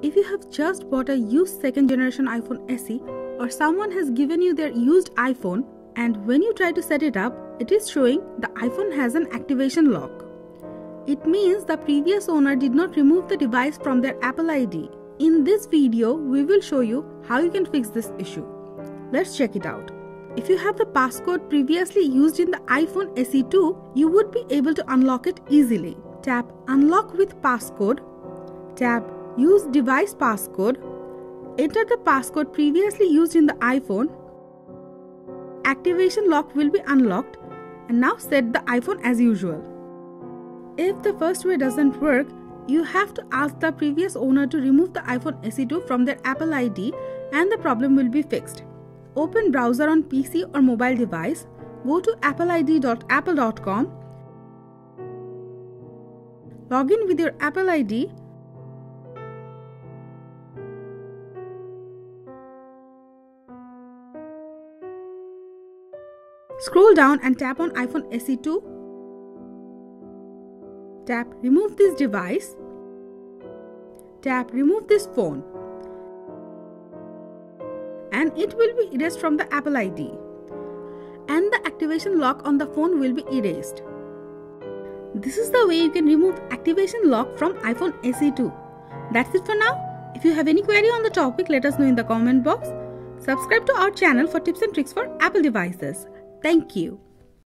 If you have just bought a used second generation iPhone SE or someone has given you their used iPhone and when you try to set it up, it is showing the iPhone has an activation lock. It means the previous owner did not remove the device from their Apple ID. In this video, we will show you how you can fix this issue. Let's check it out. If you have the passcode previously used in the iPhone SE2, you would be able to unlock it easily. Tap Unlock with Passcode. Tap Use device passcode. Enter the passcode previously used in the iPhone. Activation lock will be unlocked and now set the iPhone as usual. If the first way doesn't work, you have to ask the previous owner to remove the iPhone SE2 from their Apple ID and the problem will be fixed. Open browser on PC or mobile device, go to appleid.apple.com, log in with your Apple ID Scroll down and tap on iPhone SE2. Tap Remove this device. Tap Remove this phone. And it will be erased from the Apple ID. And the activation lock on the phone will be erased. This is the way you can remove activation lock from iPhone SE2. That's it for now. If you have any query on the topic, let us know in the comment box. Subscribe to our channel for tips and tricks for Apple devices. Thank you.